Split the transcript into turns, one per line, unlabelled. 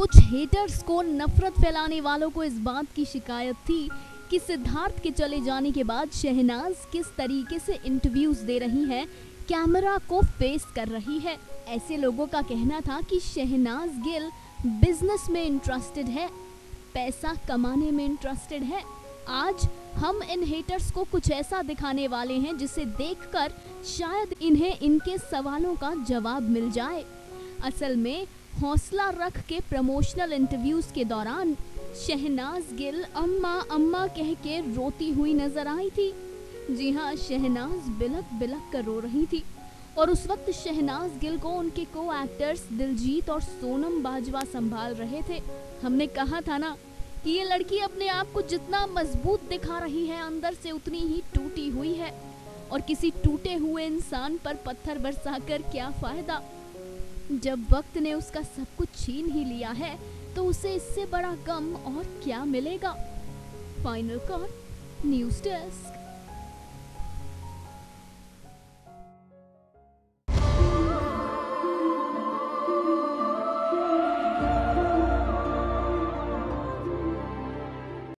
कुछ हेटर्स को नफरत फैलाने वालों को इस बात की शिकायत थी कि सिद्धार्थ के चले जाने के बाद शहनाज किस तरीके से इंटरव्यूज़ दे रही है कैमरा को फेस कर रही है। ऐसे लोगों का कहना था कि शहनाज गिल बिज़नेस में इंटरेस्टेड है, पैसा कमाने में इंटरेस्टेड है। आज हम इन हेटर्स को कुछ ऐसा दिखाने वाले हैं जिसे देखकर शायद इन्हें इनके सवालों का जवाब मिल जाए। असल में हौसला रख के प्रमोशनल इंटरव्यूज़ के दौरान शहनाज गिल अम्मा अम्मा कह के रोती हुई नज़र आई थी। जी हाँ शहनाज बिलक बिलक कर रो रही थी और उस वक्त शहनाज गिल को उनके को एक्टर्स दिलजीत और सोनम बाजवा संभाल रहे थे। हमने कहा था ना कि ये लड़की अपने आप को जितना मज़बूत दिखा रही है, अंदर से उतनी ही टूटी हुई है। और किसी टूटे हुए इंसान पर पत्थर बरसाकर क्या फ़ायदा? जब वक्त ने उसका सब कुछ छीन ही लिया है तो उसे इससे बड़ा गम और क्या मिलेगा? Final call news desk